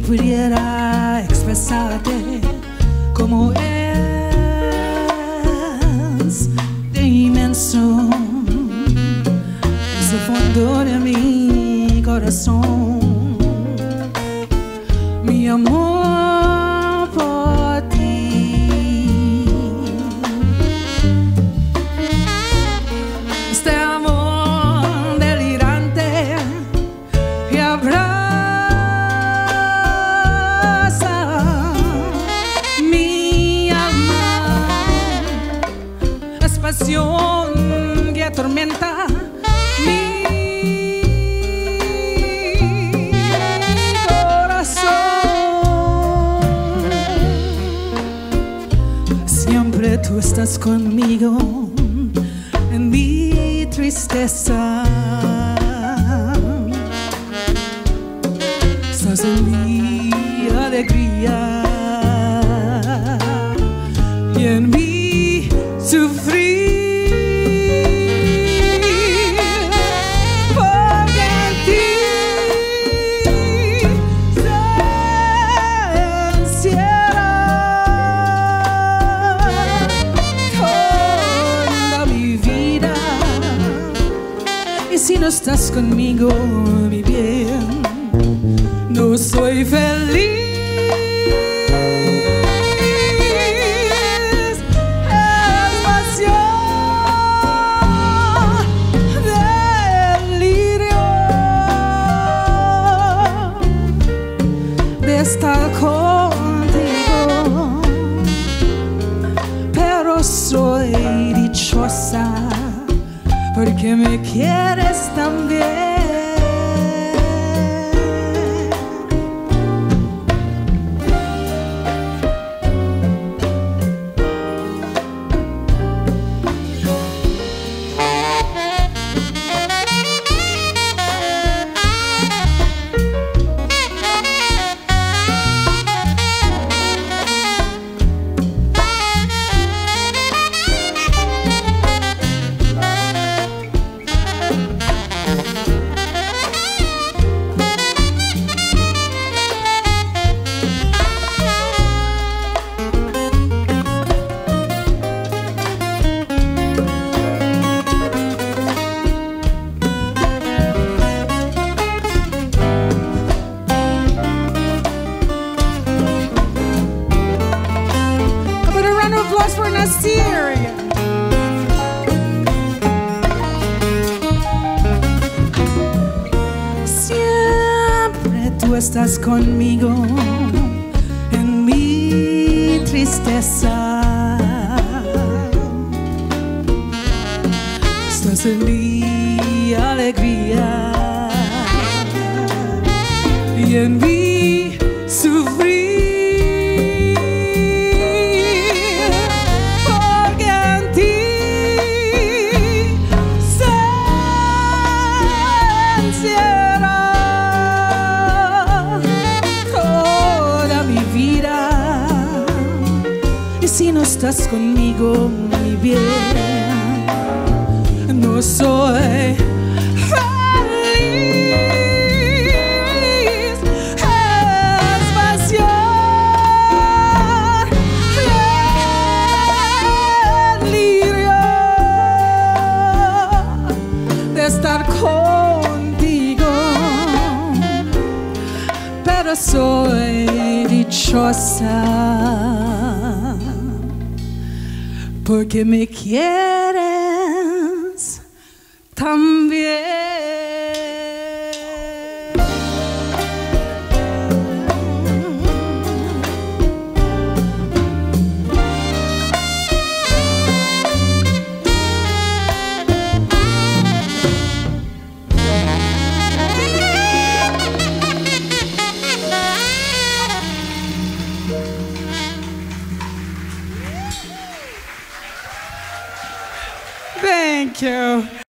quisiera expresarte como es de inmenso. Desde el fondo de mi corazón mi amor Siempre tú estás conmigo en mi tristeza. Estás en mi alegría estás conmigo, mi bien, no soy feliz. Porque me quieres también. Siempre tú estás conmigo en mi tristeza. Estás en mi alegría y en mi encierra toda mi vida. Y si no estás conmigo, mi bien, no soy soy dichosa porque me quieres también. Thank you.